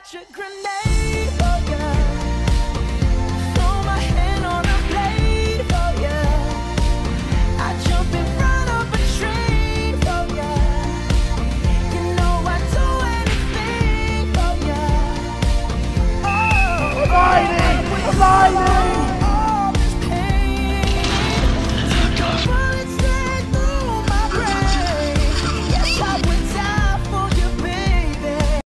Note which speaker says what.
Speaker 1: catch a grenade.